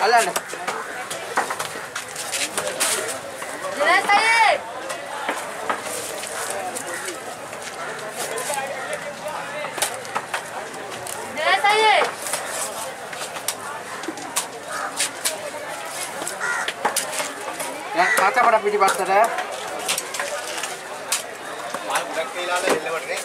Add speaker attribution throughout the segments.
Speaker 1: அதான் காச்சா படா பிடி பார்த்தாரு மால் உடக்கையிலாத இல்லை பண்ணுறேன்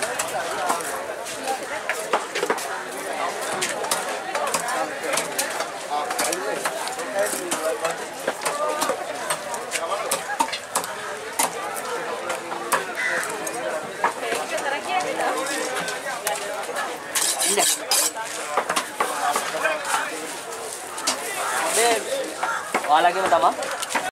Speaker 2: いいだけ
Speaker 1: であらげの玉？